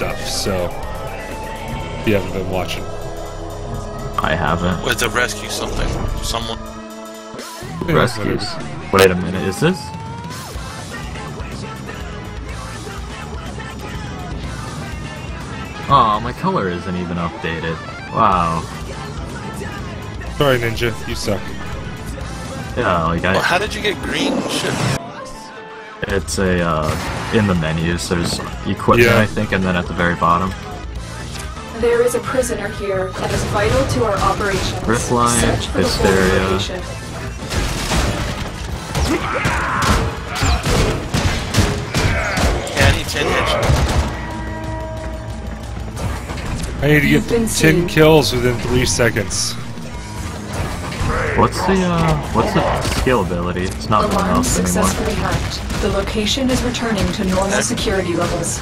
stuff. So if you haven't been watching, I haven't. Wait, to rescue something. Someone. Rescues. Wait a minute, is this? Oh, my color isn't even updated. Wow. Sorry, Ninja, you suck. Yeah, like Well, I, how did you get green? Shit. It's a uh, in the menus. There's equipment, Yeah. I think, and then at the very bottom. There is a prisoner here that is vital to our operations. Riftline, Search for Hysteria. location. I need 10 hits. I need to get 10 kills within 3 seconds. What's the uh, what's the skill ability? It's not going Alarm else anymore. successfully hacked. The location is returning to normal security levels.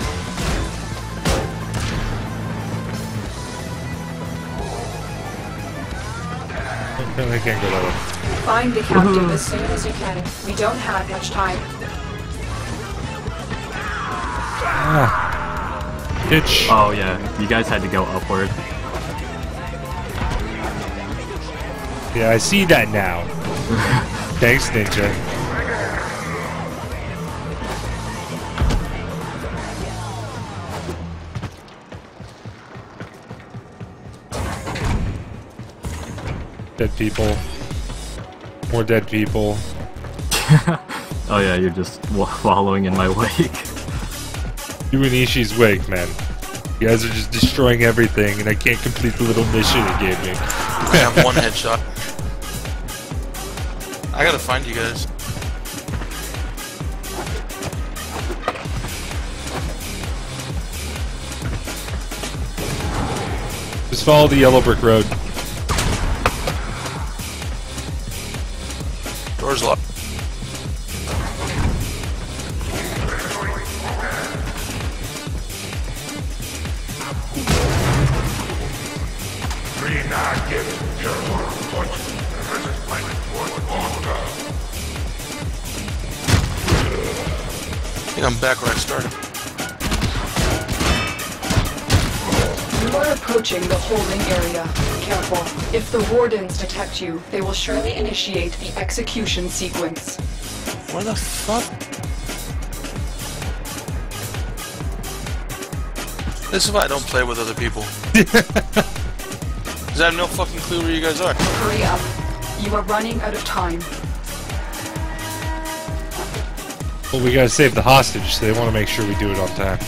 I can't go that way. Find the captive as soon as you can. We don't have much time. Bitch. Oh yeah, you guys had to go upward. Yeah, I see that now. Thanks, Ninja. Dead people. More dead people. Oh yeah, you're just following in my wake. You and Ishi's wake, man. You guys are just destroying everything, and I can't complete the little mission you gave me. I have one headshot. I gotta find you guys. Just follow the yellow brick road. Door's locked. I think I'm back where I started. You are approaching the holding area. Careful. If the wardens detect you, they will surely initiate the execution sequence. Where the fuck? This is why I don't play with other people. Cause I have no fucking clue where you guys are. Hurry up. You are running out of time. Well, we gotta save the hostage, so they want to make sure we do it on time.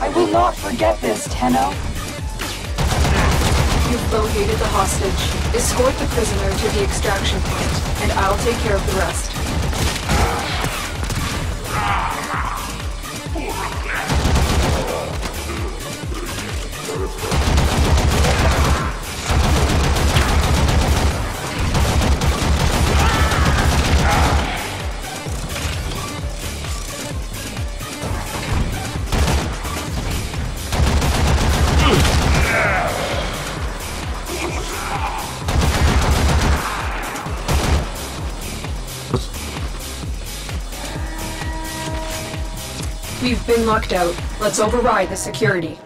I will not forget this, Tenno. You've located the hostage. Escort the prisoner to the extraction point, and I'll take care of the rest. Ah. We've been locked out. Let's override the security.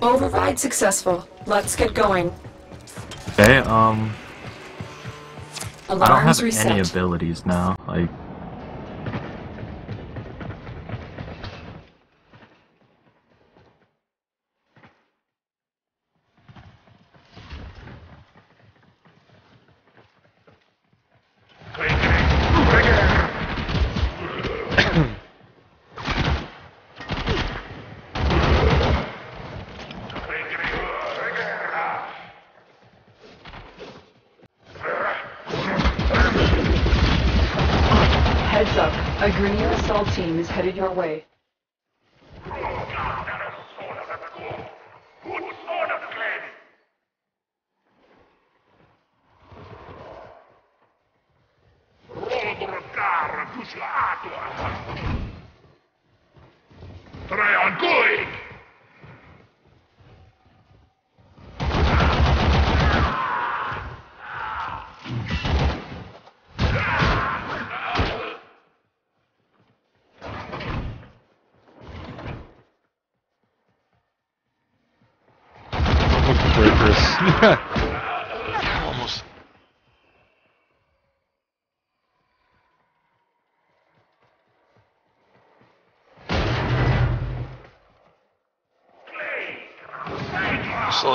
Override successful. Let's get going. Okay, um, I don't have reset. any abilities now. Like, Heads up. A Grineer assault team is headed your way. Trae alcohol.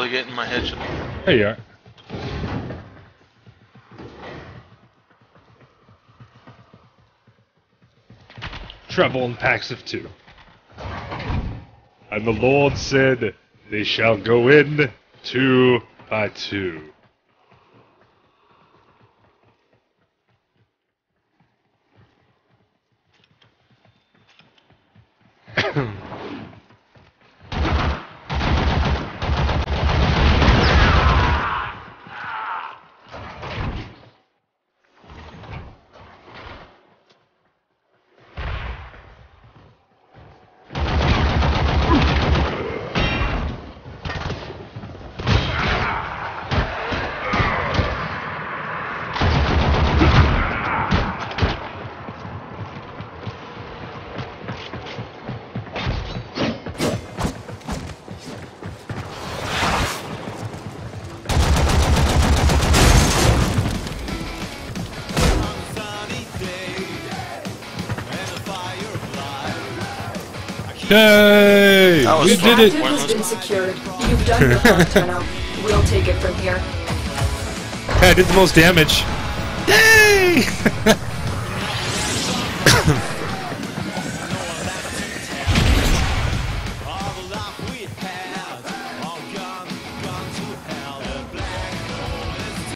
Slowly getting my headshot. there you are. Travel in packs of two. And the Lord said, They shall go in two by two. Yay! That was We fun. did it! Objective has been secured. You've done your part, Tenno. We'll take it from here. I did the most damage. Yay!